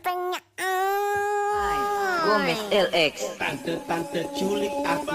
tantenya. Gomez LX Tante-tante culik aku